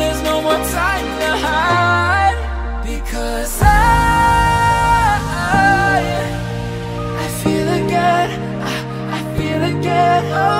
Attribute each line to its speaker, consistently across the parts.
Speaker 1: there's no more time to hide. Because I, I feel again, I, I feel again, oh.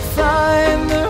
Speaker 1: find the